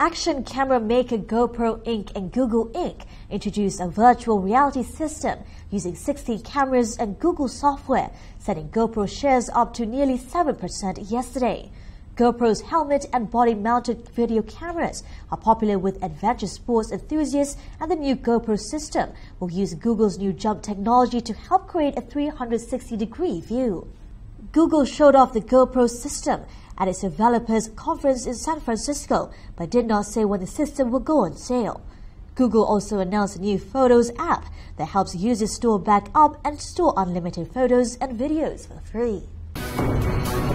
Action camera maker GoPro Inc. and Google Inc. introduced a virtual reality system using 60 cameras and Google software, setting GoPro shares up to nearly 7% yesterday. GoPro's helmet and body mounted video cameras are popular with adventure sports enthusiasts, and the new GoPro system will use Google's new jump technology to help create a 360 degree view. Google showed off the GoPro system at its developers conference in San Francisco, but did not say when the system will go on sale. Google also announced a new Photos app that helps users store backup and store unlimited photos and videos for free.